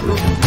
What?